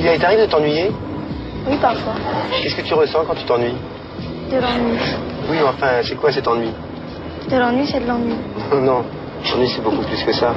Il t'arrive de t'ennuyer Oui, parfois. Qu'est-ce que tu ressens quand tu t'ennuies De l'ennui. Oui, mais enfin, c'est quoi cet ennui De l'ennui, c'est de l'ennui. Non, l'ennui c'est beaucoup plus que ça.